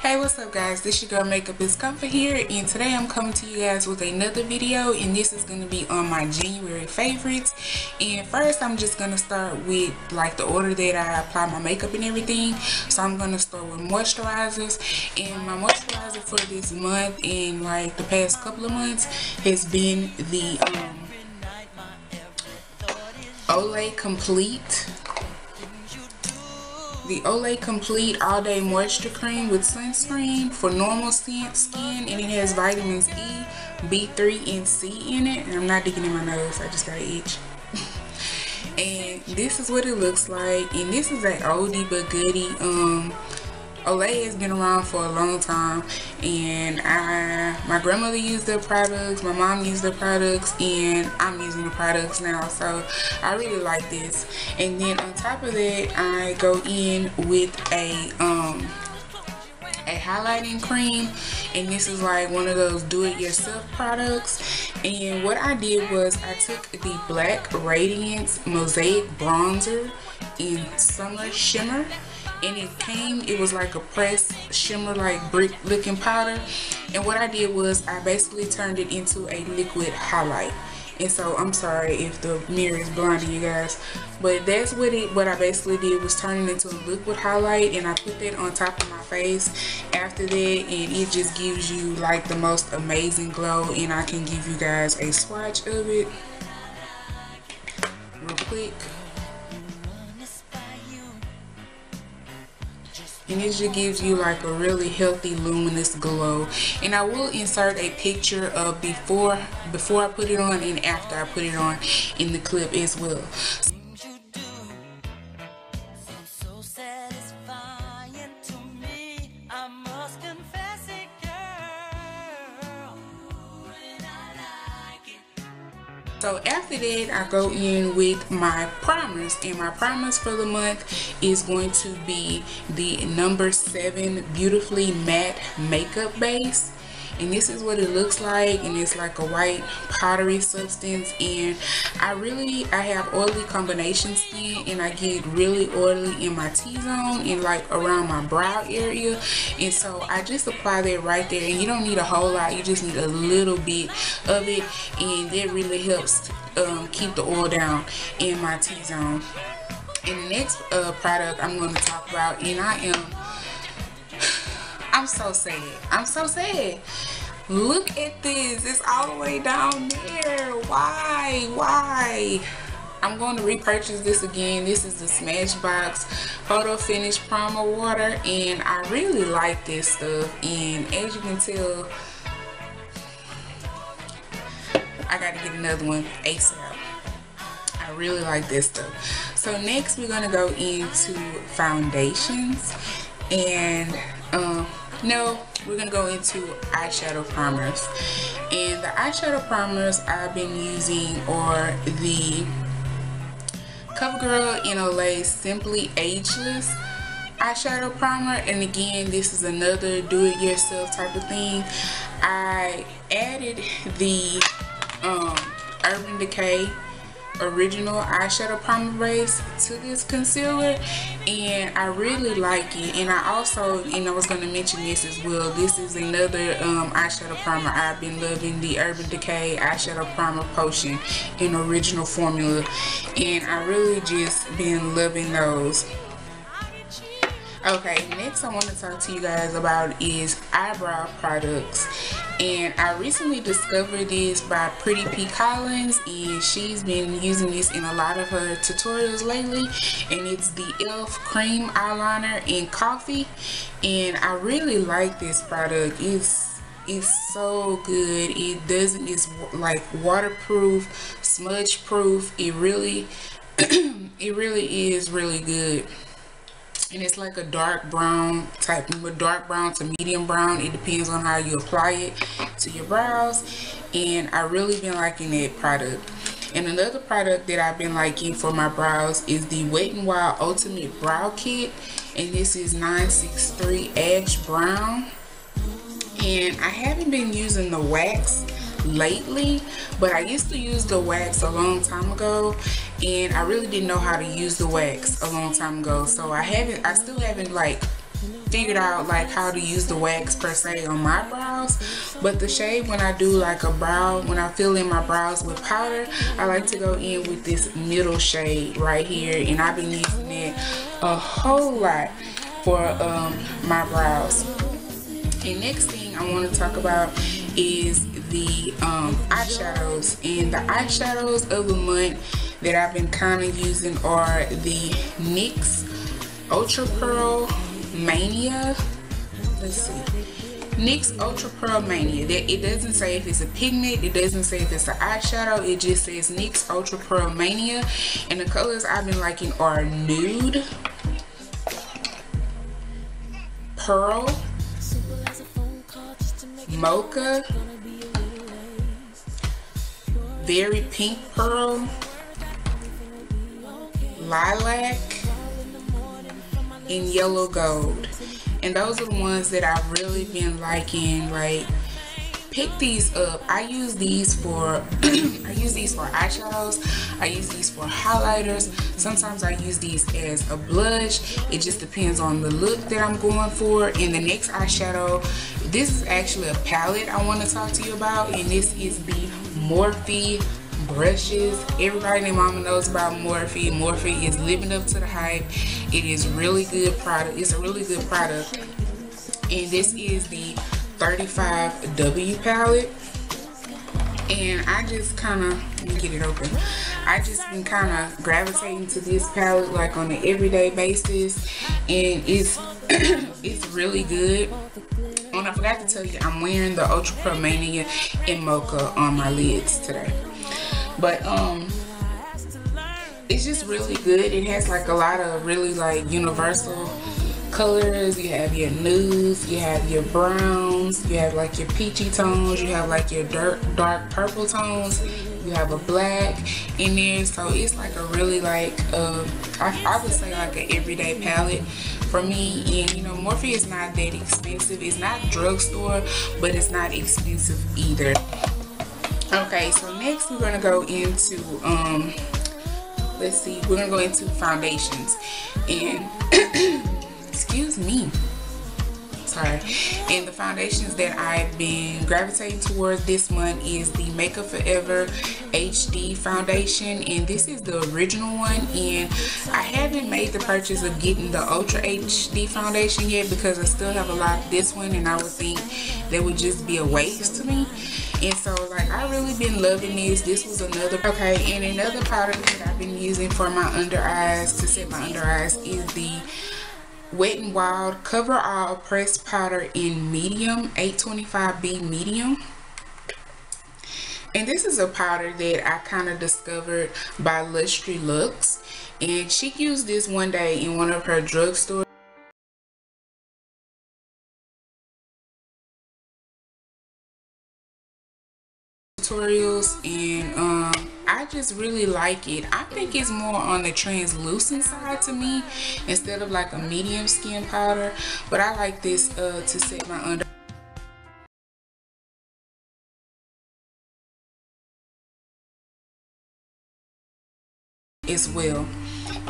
Hey what's up guys? This is your girl makeup is comfort here and today I'm coming to you guys with another video and this is going to be on my January favorites. And first I'm just going to start with like the order that I apply my makeup and everything. So I'm going to start with moisturizers and my moisturizer for this month and like the past couple of months has been the um, Olay Complete the Olay Complete All Day Moisture Cream with sunscreen for normal skin and it has vitamins E, B3, and C in it. And I'm not digging in my nose, I just got an itch. and this is what it looks like. And this is an oldie but goodie. Um, Olay has been around for a long time and I my grandmother used their products, my mom used their products and I'm using the products now so I really like this. And then on top of that I go in with a um a highlighting cream and this is like one of those do-it-yourself products. And what I did was I took the black radiance mosaic bronzer in summer shimmer and it came it was like a pressed shimmer like brick looking powder. And what I did was I basically turned it into a liquid highlight. And so I'm sorry if the mirror is blinding you guys but that's what it what I basically did was turn it into a liquid highlight and I put that on top of my face after that and it just gives you like the most amazing glow and I can give you guys a swatch of it. Real quick and it just gives you like a really healthy luminous glow. And I will insert a picture of before before I put it on and after I put it on in the clip as well. So after that, I go in with my primers. And my primers for the month is going to be the number 7 Beautifully Matte Makeup Base and this is what it looks like and it's like a white powdery substance and I really I have oily combination skin and I get really oily in my T-zone and like around my brow area and so I just apply that right there and you don't need a whole lot you just need a little bit of it and that really helps um, keep the oil down in my T-zone. And the next uh, product I'm going to talk about and I am so sad. I'm so sad. Look at this. It's all the way down there. Why? Why? I'm going to repurchase this again. This is the Smashbox Photo Finish Primer Water. And I really like this stuff. And as you can tell, I got to get another one ASAP. I really like this stuff. So next we're going to go into foundations. And um, no, we're going to go into eyeshadow primers. And the eyeshadow primers I've been using are the CoverGirl in Olay Simply Ageless eyeshadow primer. And again, this is another do-it-yourself type of thing. I added the um, Urban Decay original eyeshadow primer base to this concealer and I really like it. And I also and I was going to mention this as well this is another um, eyeshadow primer I've been loving the Urban Decay eyeshadow primer potion in original formula. And I really just been loving those Okay, next I want to talk to you guys about is eyebrow products. And I recently discovered this by Pretty P. Collins and she's been using this in a lot of her tutorials lately. And it's the e.l.f. Cream Eyeliner in Coffee. And I really like this product. It's it's so good it doesn't it's like waterproof smudge proof it really it really is really good and it's like a dark brown type dark brown to medium brown. It depends on how you apply it to your brows. And I really been liking that product. And another product that I've been liking for my brows is the Wet n Wild Ultimate Brow Kit. And this is 963 Ash Brown. And I haven't been using the wax lately but I used to use the wax a long time ago and I really didn't know how to use the wax a long time ago. So I haven't I still haven't like figured out like how to use the wax per se on my brows. But the shade when I do like a brow when I fill in my brows with powder I like to go in with this middle shade right here and I've been using it a whole lot for um, my brows. And next thing I want to talk about is the um, eyeshadows. And the eyeshadows of the month that I've been kind of using are the NYX Ultra Pearl Mania. Let's see. NYX Ultra Pearl Mania. That it doesn't say if it's a pigment it doesn't say if it's an eyeshadow it just says NYX Ultra Pearl Mania. And the colors I've been liking are nude pearl mocha very pink pearl lilac and yellow gold. And those are the ones that I've really been liking like pick these up. I use these for I use these for eyeshadows. I use these for highlighters. Sometimes I use these as a blush. It just depends on the look that I'm going for. And the next eyeshadow this is actually a palette I want to talk to you about and this is the Morphe brushes. Everybody and mama knows about Morphe. Morphe is living up to the hype. It is really good product. It's a really good product. And this is the 35W palette. And I just kind of let me get it open. I just been kind of gravitating to this palette like on an everyday basis. And it's it's really good and I forgot to tell you I'm wearing the Ultra Pearl Mania in Mocha on my lids today. But um it's just really good. It has like a lot of really like universal colors. You have your nudes you have your browns you have like your peachy tones you have like your dark dark purple tones you have a black in there. So it's like a really like uh, I, I would say like an everyday palette for me and you know Morphe is not that expensive. It's not drugstore but it's not expensive either. Okay so next we're gonna go into um let's see we're gonna go into foundations. And excuse me sorry. And the foundations that I've been gravitating towards this month is the Makeup Forever HD foundation and this is the original one and I haven't made the purchase of getting the Ultra HD foundation yet because I still have a lot of this one and I would think that would just be a waste to me. And so like I really been loving this. This was another okay and another product that I've been using for my under eyes to set my under eyes is the Wet n Wild Cover All Pressed Powder in medium 825B medium. And this is a powder that I kind of discovered by Lustrelux. And she used this one day in one of her drugstore tutorials and um, I just really like it. I think it's more on the translucent side to me instead of like a medium skin powder but I like this uh, to set my under as well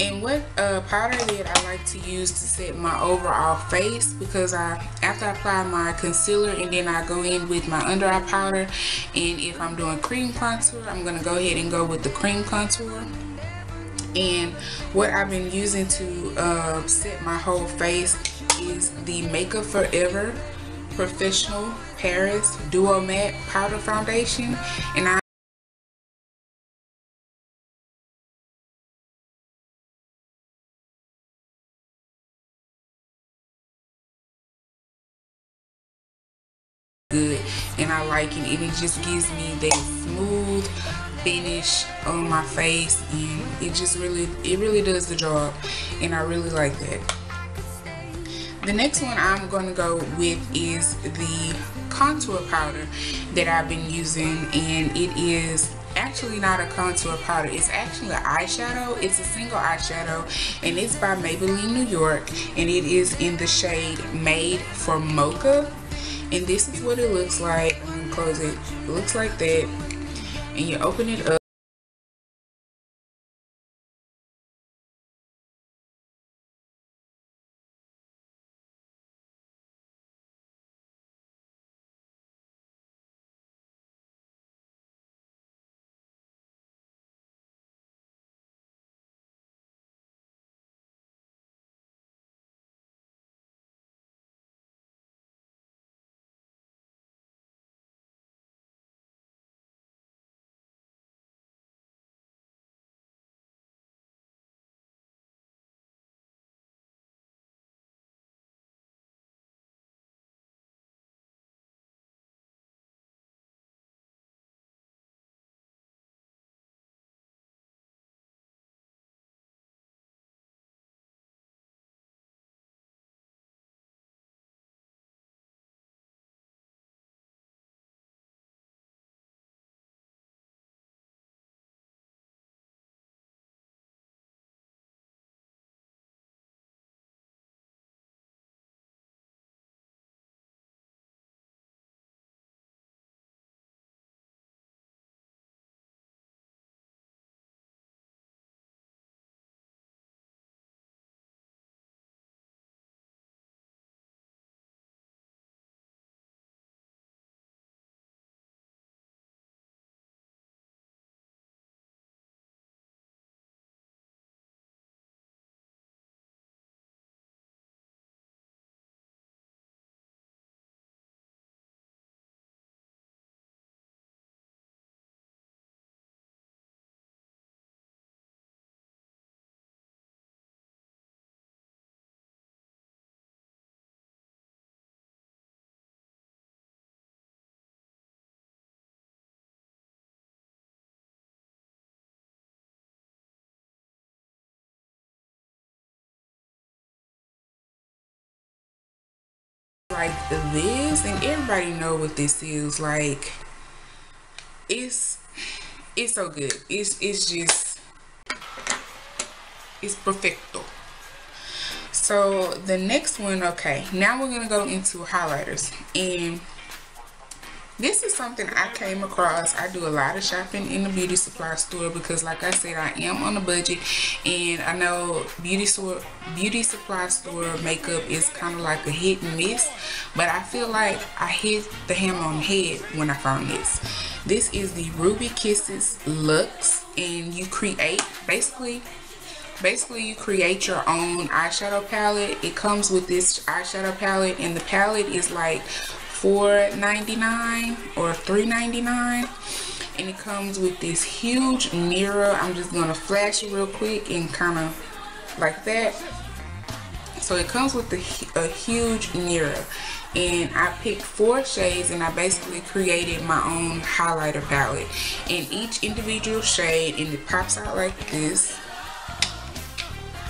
and what uh, powder that I like to use to set my overall face because I after I apply my concealer and then I go in with my under eye powder and if I'm doing cream contour I'm gonna go ahead and go with the cream contour. And what I've been using to uh, set my whole face is the Makeup Forever Professional Paris Duo Matte Powder Foundation. And I it just gives me that smooth finish on my face and it just really it really does the job and I really like that. The next one I'm going to go with is the contour powder that I've been using and it is actually not a contour powder it's actually an eyeshadow it's a single eyeshadow and it's by Maybelline New York and it is in the shade made for mocha and this is what it looks like close it it looks like that. And you open it up like this and everybody know what this is like it's it's so good. It's it's just it's perfecto. So the next one okay. Now we're gonna go into highlighters. And this is something I came across. I do a lot of shopping in the beauty supply store because like I said, I am on a budget and I know beauty store beauty supply store makeup is kind of like a hit and miss, but I feel like I hit the hammer on the head when I found this. This is the Ruby Kisses Luxe and you create basically basically you create your own eyeshadow palette it comes with this eyeshadow palette and the palette is like $4.99 or $3.99 and it comes with this huge mirror. I'm just gonna flash it real quick and kind of like that. So it comes with a, a huge mirror. And I picked four shades and I basically created my own highlighter palette. In each individual shade and it pops out like this.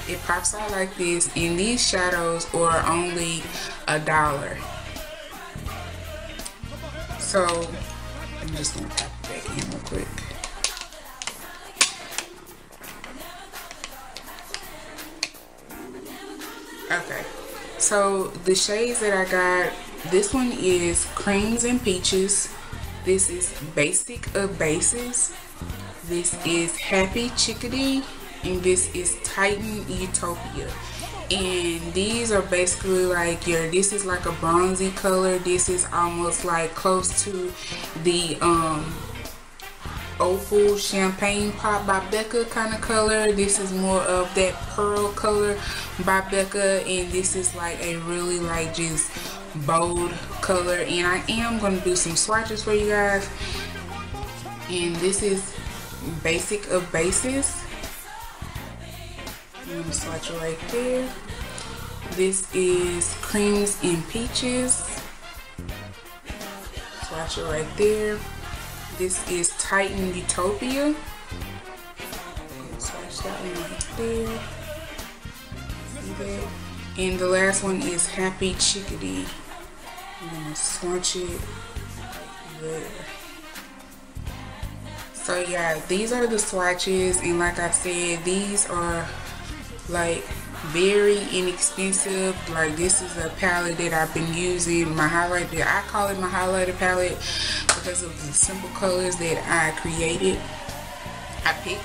It pops out like this. And these shadows are only a dollar so I'm just gonna tap back in real quick. Okay, so the shades that I got, this one is Creams and Peaches. This is Basic of Bases. This is Happy Chickadee. And this is Titan Utopia and these are basically like your this is like a bronzy color. This is almost like close to the um opal champagne pop by becca kind of color. This is more of that pearl color by becca. And this is like a really like just bold color. And i am going to do some swatches for you guys. And this is basic of bases Swatch it right there. This is Creams and Peaches. Swatch it right there. This is Titan Utopia. Swatch that one right there. That? And the last one is Happy Chickadee. I'm gonna swatch it there. So yeah, these are the swatches and like I said, these are like very inexpensive. Like this is a palette that I've been using my highlighter I call it my highlighter palette because of the simple colors that I created I picked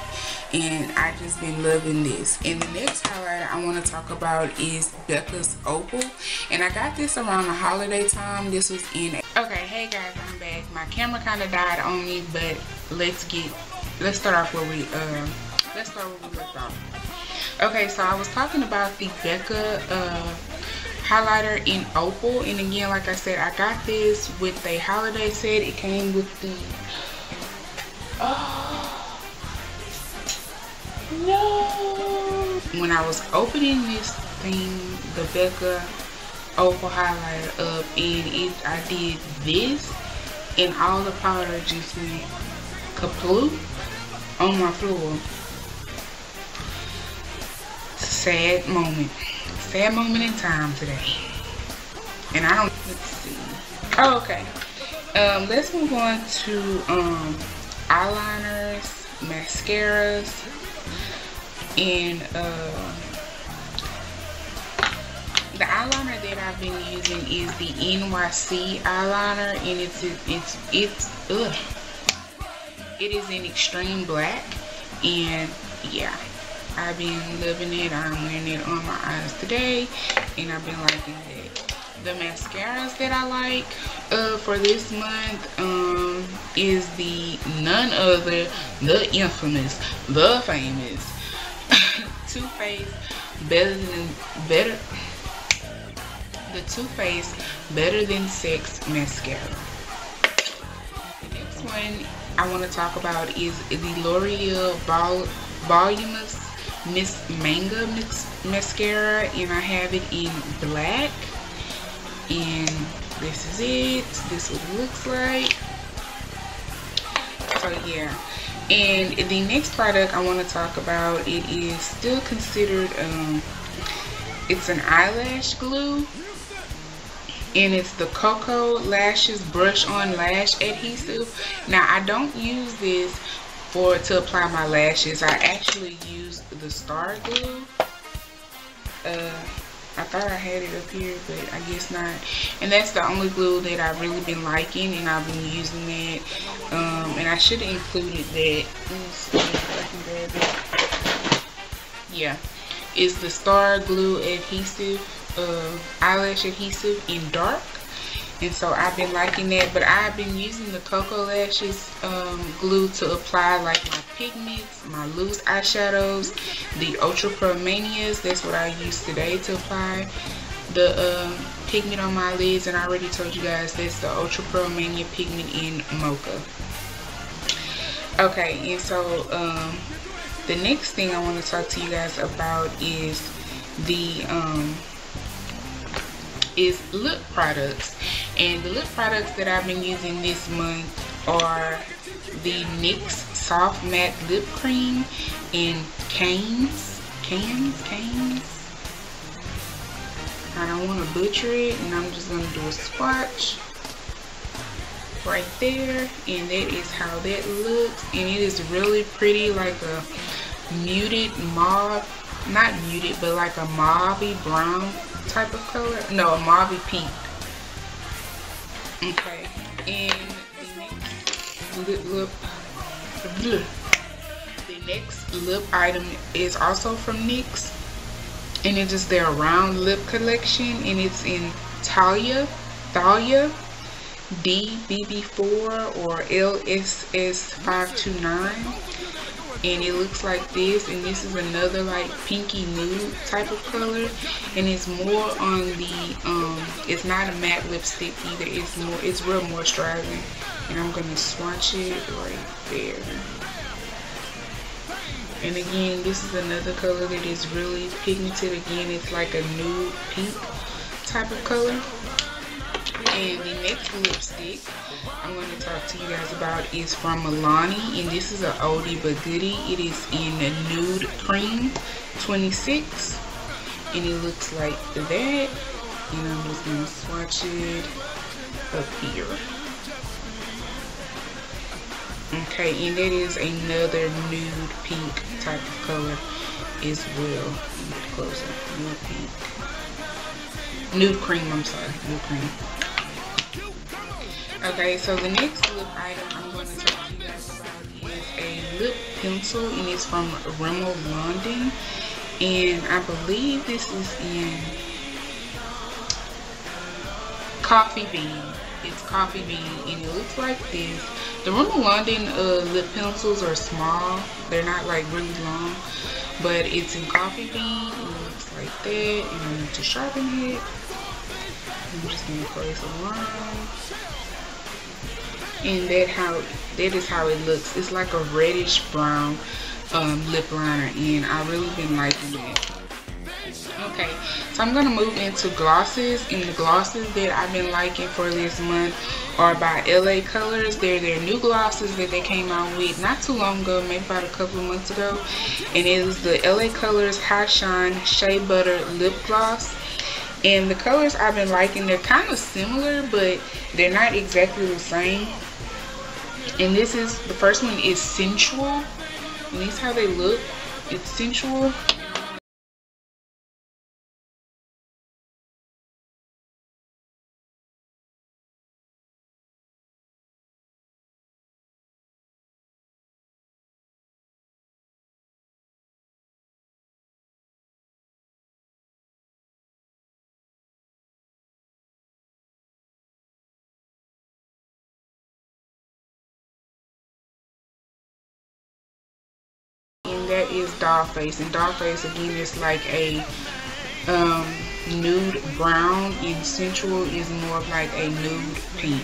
and I just been loving this. And the next highlighter I want to talk about is Becca's Opal. And I got this around the holiday time. This was in okay hey guys I'm back. My camera kind of died on me but let's get let's start off where we uh let's start where we left off Okay, so I was talking about the Becca uh, highlighter in Opal. And again, like I said, I got this with a holiday set. It came with the... Oh, no! When I was opening this thing, the Becca Opal highlighter up, and it, I did this, and all the powder just went kaploop on my floor sad moment. Sad moment in time today. And I don't, let's see. Oh, okay. Um, let's move on to um, eyeliners, mascaras, and uh, the eyeliner that I've been using is the NYC eyeliner, and it's it's it's ugh. It is in extreme black, and yeah. I've been loving it. I'm wearing it on my eyes today and I've been liking it. The mascaras that I like uh, for this month um, is the none other, the infamous, the famous Too Faced Better Than Better the Too Faced Better Than Sex Mascara. The next one I want to talk about is the L'Oreal Vol Voluminous Miss Manga mascara and I have it in black. And this is it. This is what it looks like. So yeah. And the next product I want to talk about it is still considered um it's an eyelash glue. And it's the Koko Lashes Brush On Lash Adhesive. Now I don't use this for to apply my lashes. I actually use the Star Glue. Uh, I thought I had it up here, but I guess not. And that's the only glue that I've really been liking, and I've been using that. Um, and I should have included that. Yeah, it's the Star Glue Adhesive, uh, eyelash adhesive in dark. And so I've been liking that, but I've been using the Koko Lashes um, glue to apply like my pigments, my loose eyeshadows, the Ultra Pearl Manias. That's what I used today to apply the um, pigment on my lids. And I already told you guys that's the Ultra Pearl Mania pigment in Mocha. Okay, and so um, the next thing I want to talk to you guys about is the um, is lip products and the lip products that I've been using this month are the NYX Soft Matte Lip Cream in Canes. Cans Canes? I don't want to butcher it and I'm just going to do a swatch right there and that is how that looks. And it is really pretty like a muted mauve not muted but like a mauve brown type of color. No a mauve pink okay and the next lip, lip the next lip item is also from NYX and it is their round lip collection and it's in Thalia Thalia DBB4 or LSS529 and it looks like this and this is another like pinky nude type of color and it's more on the um it's not a matte lipstick either it's more it's real moisturizing and I'm gonna swatch it right there. And again this is another color that is really pigmented again it's like a nude pink type of color and the next lipstick I'm going to talk to you guys about is from Milani. And this is an oldie but goodie. It is in nude cream 26. And it looks like that. And I'm just going to swatch it up here. Okay, and that is another nude pink type of color as well. Closer. Nude pink. Nude cream, I'm sorry. Nude cream. Okay, so the next lip item I'm going to talk to you guys about is a lip pencil and it's from Rimmel London. And I believe this is in Coffee Bean. It's Coffee Bean and it looks like this. The Rimmel London uh, lip pencils are small. They're not like really long. But it's in Coffee Bean. It looks like that. And I need to sharpen it. I'm just going to place a line and that how that is how it looks. It's like a reddish brown um, lip liner and I really been liking it okay so I'm gonna move into glosses and the glosses that I've been liking for this month are by LA Colors. They're their new glosses that they came out with not too long ago maybe about a couple of months ago and it is the LA Colors High Shine Shea Butter Lip Gloss and the colors I've been liking they're kind of similar but they're not exactly the same. And this is the first one is sensual. And these how they look. It's sensual that is Dollface. And Dollface again is like a um, nude brown and Sensual is more of like a nude pink.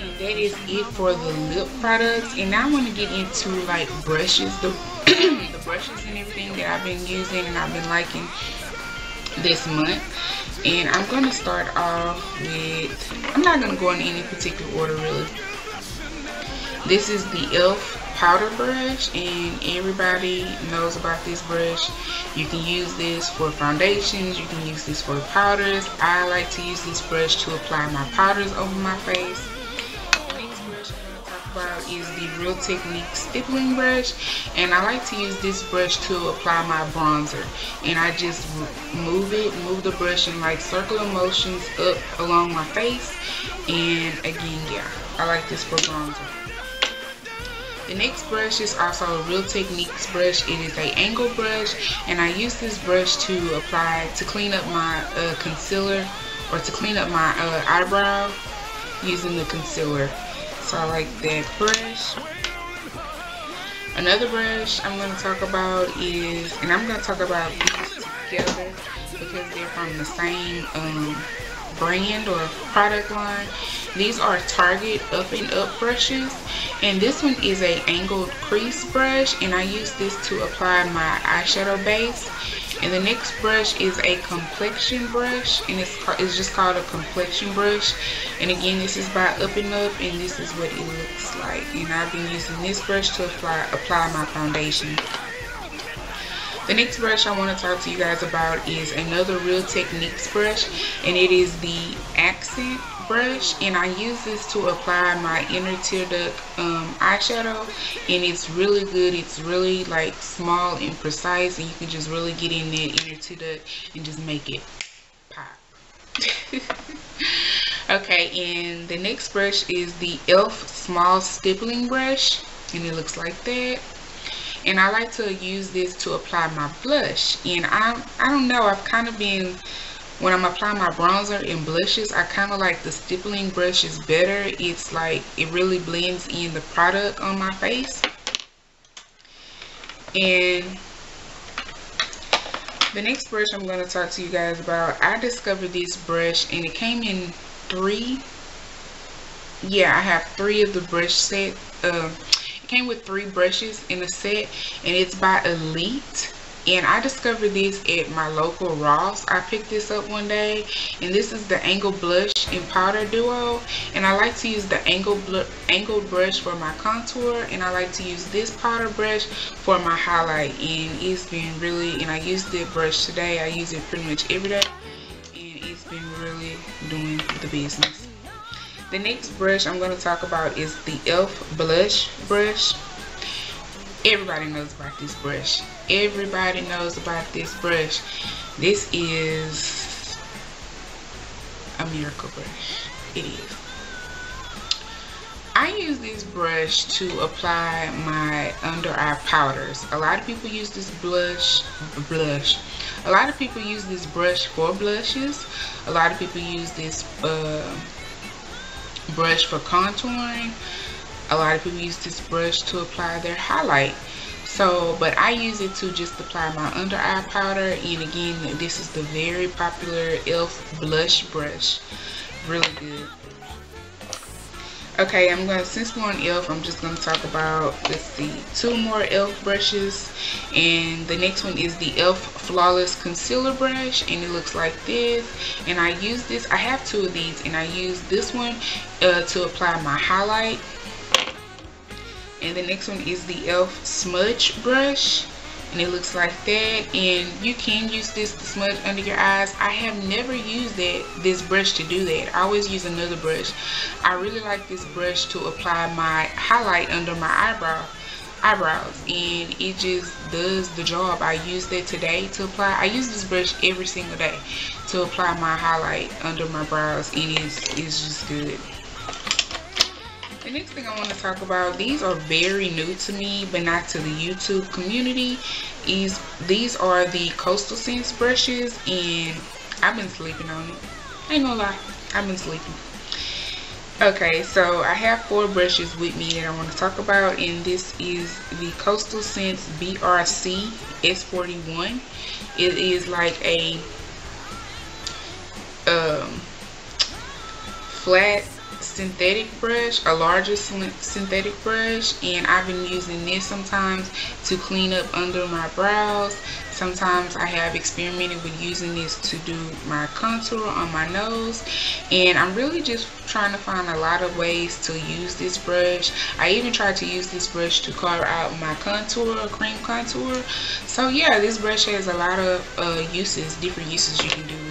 And that is it for the lip products. And now I want to get into like brushes. The, the brushes and everything that I've been using and I've been liking this month. And I'm going to start off with, I'm not going to go in any particular order really. This is the e.l.f powder brush and everybody knows about this brush. You can use this for foundations, you can use this for powders. I like to use this brush to apply my powders over my face. Next brush I'm talk about is the Real Technique stippling brush and I like to use this brush to apply my bronzer and I just move it, move the brush in like circular motions up along my face and again yeah, I like this for bronzer. The next brush is also a Real Techniques brush. It is a angle brush and I use this brush to apply to clean up my uh, concealer or to clean up my uh, eyebrow using the concealer. So I like that brush. Another brush I'm going to talk about is, and I'm going to talk about these together because they're from the same um, brand or product line. These are Target Up and Up brushes and this one is a angled crease brush and I use this to apply my eyeshadow base. And the next brush is a complexion brush and it's, it's just called a complexion brush. And again this is by Up and Up and this is what it looks like. And I've been using this brush to apply, apply my foundation. The next brush I want to talk to you guys about is another Real Techniques brush and it is the Accent brush and I use this to apply my inner tear duct um, eyeshadow and it's really good. It's really like small and precise and you can just really get in that inner tear duct and just make it pop. okay and the next brush is the e.l.f. small stippling brush and it looks like that and I like to use this to apply my blush. And I, I don't know I've kind of been when I'm applying my bronzer and blushes I kind of like the stippling brushes better. It's like it really blends in the product on my face. And the next brush I'm going to talk to you guys about I discovered this brush and it came in three yeah I have three of the brush set uh, came with three brushes in a set and it's by Elite and I discovered this at my local Ross. I picked this up one day and this is the Angle Blush and Powder Duo and I like to use the Angle, Angle brush for my contour and I like to use this powder brush for my highlight and it's been really, and I used the brush today, I use it pretty much every day and it's been really doing the business. The next brush I'm going to talk about is the e.l.f. blush brush. Everybody knows about this brush. Everybody knows about this brush. This is a miracle brush. It is. I use this brush to apply my under eye powders. A lot of people use this blush, blush. A lot of people use this brush for blushes. A lot of people use this uh, brush for contouring. A lot of people use this brush to apply their highlight. So, but I use it to just apply my under eye powder. And again, this is the very popular e.l.f. blush brush. Really good. Okay, I'm gonna, since we're on e.l.f., I'm just gonna talk about, let's see, two more e.l.f. brushes. And the next one is the e.l.f. Flawless Concealer Brush. And it looks like this. And I use this, I have two of these. And I use this one uh, to apply my highlight. And the next one is the e.l.f. Smudge Brush and it looks like that. And you can use this to smudge under your eyes. I have never used that this brush to do that. I always use another brush. I really like this brush to apply my highlight under my eyebrow eyebrows. And it just does the job. I used it today to apply I use this brush every single day to apply my highlight under my brows. And it's, it's just good the next thing I want to talk about, these are very new to me, but not to the YouTube community, is these are the Coastal Scents brushes, and I've been sleeping on it. I ain't gonna lie, I've been sleeping. Okay, so I have four brushes with me that I want to talk about, and this is the Coastal Scents BRC S41. It is like a um, flat synthetic brush, a larger synthetic brush, and I've been using this sometimes to clean up under my brows. Sometimes I have experimented with using this to do my contour on my nose, and I'm really just trying to find a lot of ways to use this brush. I even tried to use this brush to carve out my contour, cream contour. So yeah, this brush has a lot of uh, uses, different uses you can do.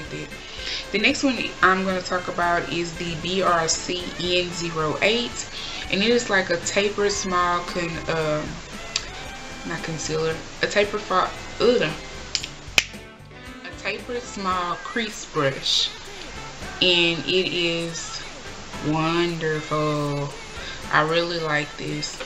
The next one I'm going to talk about is the BRC N08 and it is like a tapered small con uh, not concealer a tapered ugh, a tapered small crease brush and it is wonderful. I really like this.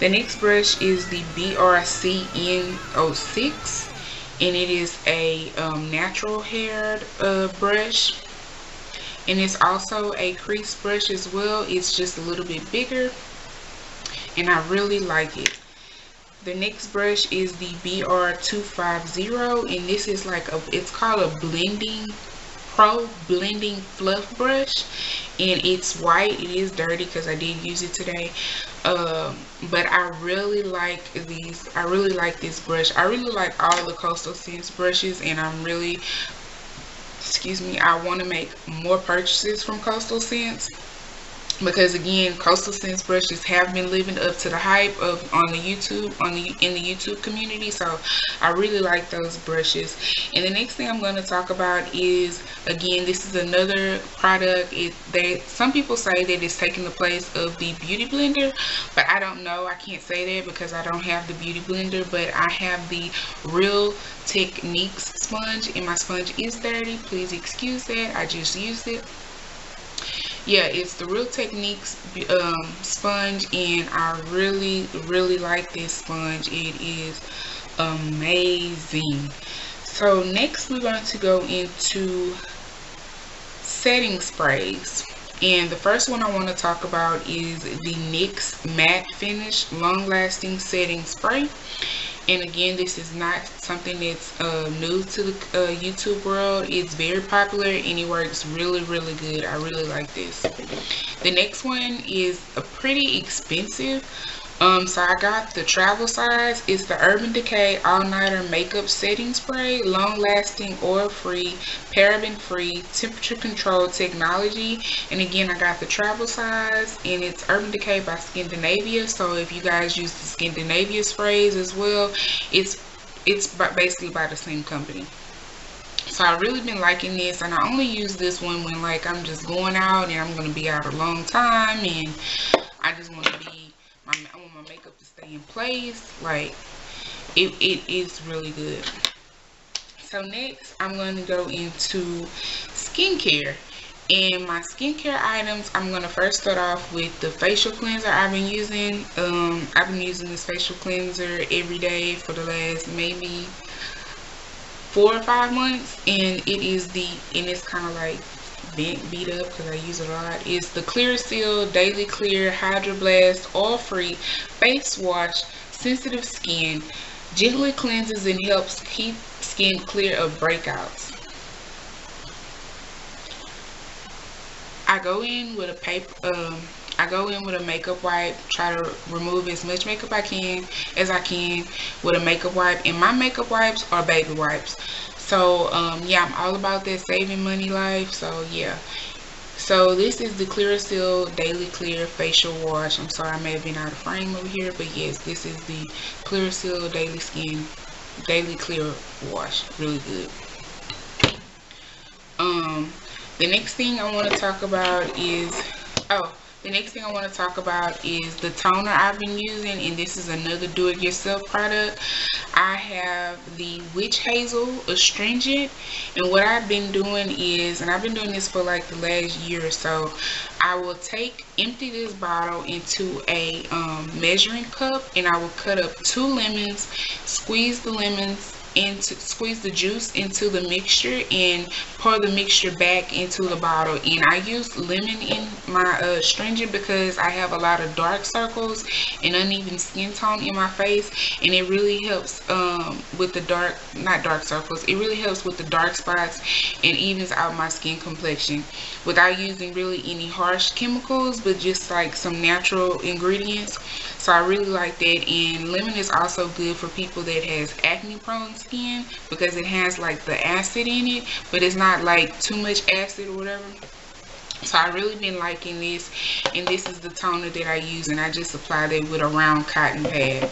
The next brush is the BRC N06 and it is a um, natural haired uh, brush. And it's also a crease brush as well. It's just a little bit bigger and I really like it. The next brush is the BR250 and this is like a it's called a blending pro blending fluff brush. And it's white. It is dirty because I did use it today. Um, but I really like these I really like this brush. I really like all the coastal scents brushes and I'm really excuse me I want to make more purchases from coastal scents because again coastal scents brushes have been living up to the hype of on the youtube on the in the youtube community so i really like those brushes. And the next thing i'm going to talk about is again this is another product. It they some people say that it's taking the place of the beauty blender but i don't know. I can't say that because i don't have the beauty blender but i have the real techniques sponge and my sponge is dirty. Please excuse that. I just used it yeah it's the real techniques um, sponge and i really really like this sponge. It is amazing. So next we're going to go into setting sprays. And the first one I want to talk about is the NYX matte finish long lasting setting spray and again this is not something that's uh, new to the uh, YouTube world. It's very popular and it works really really good. I really like this. The next one is a pretty expensive um, so I got the travel size. It's the Urban Decay All Nighter Makeup Setting Spray. Long lasting, oil free, paraben free, temperature controlled technology. And again, I got the travel size and it's Urban Decay by Skindinavia. So if you guys use the Skindinavia sprays as well, it's it's basically by the same company so i really been liking this and i only use this one when like i'm just going out and i'm going to be out a long time and i just want to my, I want my makeup to stay in place. Like, it, it is really good. So next, I'm going to go into skincare. And my skincare items, I'm going to first start off with the facial cleanser I've been using. Um, I've been using this facial cleanser every day for the last maybe four or five months. And it is the, and it's kind of like bent beat up because I use it a lot is the Clearasil Daily Clear Hydro Blast Oil Free Face Wash Sensitive Skin gently cleanses and helps keep skin clear of breakouts. I go in with a paper um, I go in with a makeup wipe, try to remove as much makeup I can as I can with a makeup wipe. And my makeup wipes are baby wipes so um, yeah i'm all about that saving money life so yeah so this is the Clearasil Daily Clear Facial Wash. I'm sorry I may have been out of frame over here, but yes, this is the Clearasil Daily Skin Daily Clear Wash. Really good. Um, the next thing I want to talk about is, oh, the next thing I want to talk about is the toner I've been using and this is another do-it-yourself product. I have the Witch Hazel Astringent and what I've been doing is, and I've been doing this for like the last year or so, I will take, empty this bottle into a um, measuring cup and I will cut up two lemons, squeeze the lemons into squeeze the juice into the mixture and pour the mixture back into the bottle. And I use lemon in my uh, because I have a lot of dark circles and uneven skin tone in my face. And it really helps um, with the dark not dark circles it really helps with the dark spots and evens out my skin complexion. Without using really any harsh chemicals but just like some natural ingredients. So I really like that. And lemon is also good for people that has acne prone skin because it has like the acid in it but it's not like too much acid or whatever so I really been liking this and this is the toner that I use and I just applied it with a round cotton pad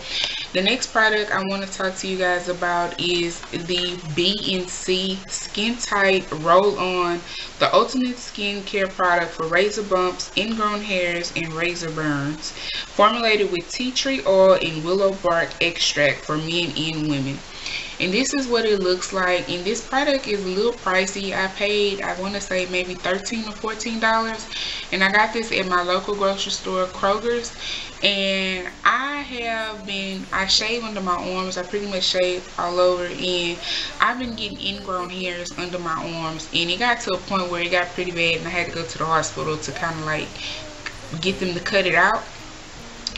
the next product I want to talk to you guys about is the BNC Skin Tight Roll On, the ultimate skincare product for razor bumps, ingrown hairs, and razor burns. Formulated with tea tree oil and willow bark extract for men and women and this is what it looks like. And this product is a little pricey. I paid i want to say maybe 13 or 14 dollars. And i got this at my local grocery store kroger's. And i have been i shave under my arms. I pretty much shave all over. And i've been getting ingrown hairs under my arms. And it got to a point where it got pretty bad. And i had to go to the hospital to kind of like get them to cut it out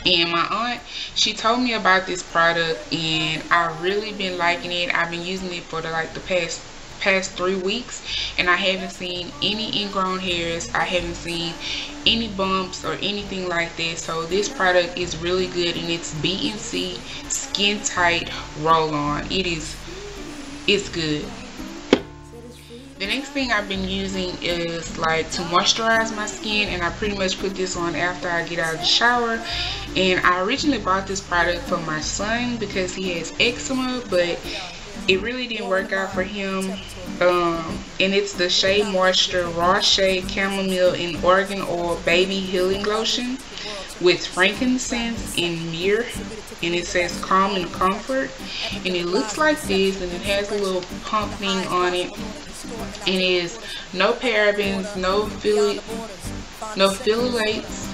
and my aunt she told me about this product and i really been liking it. I've been using it for the like the past past three weeks and i haven't seen any ingrown hairs. I haven't seen any bumps or anything like that. So this product is really good and it's bnc skin tight roll on it is it's good the next thing I've been using is like to moisturize my skin and I pretty much put this on after I get out of the shower. And I originally bought this product for my son because he has eczema but it really didn't work out for him. Um, and it's the Shea Moisture Raw Shea Chamomile and Argan Oil Baby Healing Lotion with frankincense and myrrh. And it says calm and comfort. And it looks like this and it has a little pump thing on it it is no parabens, no phthalates, no phthalates,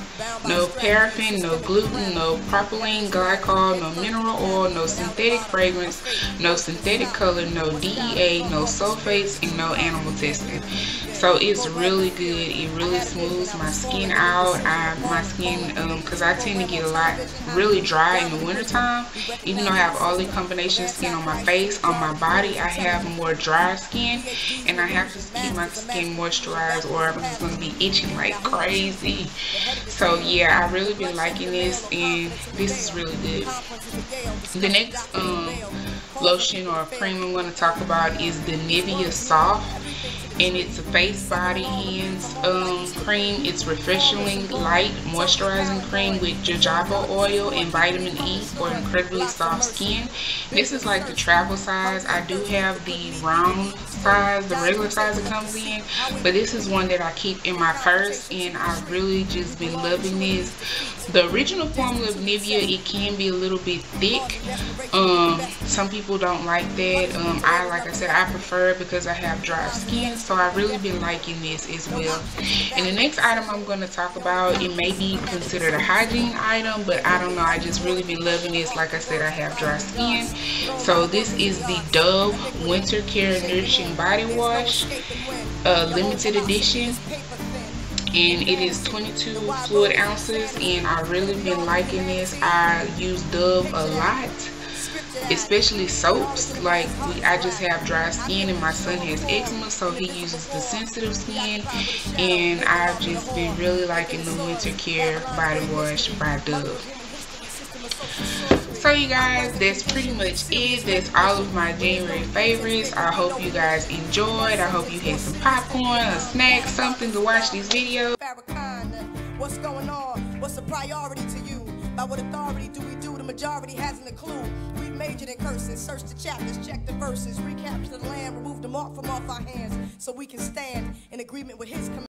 no paraffin, no gluten, no propylene glycol, no mineral oil, no synthetic fragrance, no synthetic color, no DEA, no sulfates, and no animal testing so it's really good. It really smooths my skin out. I, my skin because um, I tend to get a lot really dry in the wintertime. Even though I have oily combination skin on my face on my body I have more dry skin and I have to keep my skin moisturized or I'm just gonna be itching like crazy. So yeah I really been liking this and this is really good. The next um, lotion or cream I'm going to talk about is the Nivea Soft and it's a face body hands um, cream. It's refreshingly light moisturizing cream with jojoba oil and vitamin E for incredibly soft skin. This is like the travel size. I do have the round the regular size it comes in. But this is one that I keep in my purse and I've really just been loving this. The original formula of Nivea it can be a little bit thick. Um, some people don't like that. Um, I like I said I prefer it because I have dry skin so I've really been liking this as well. And the next item I'm going to talk about it may be considered a hygiene item but I don't know. I just really been loving this. Like I said I have dry skin. So this is the Dove Winter Care Nourishing Body Wash uh, limited edition. and it is 22 fluid ounces and I really been liking this. I use Dove a lot especially soaps. like we, I just have dry skin and my son has eczema so he uses the sensitive skin. and I've just been really liking the winter care body wash by Dove so you guys. That's pretty much it. That's all of my january favorites. I hope you guys enjoyed. I hope you had some popcorn a snack something to watch these videos. What's going on? What's the priority to you? By what authority do we do? The majority hasn't a clue. We majored in cursing search the chapters check the verses. Recapture the land remove the mark from off our hands so we can stand in agreement with his command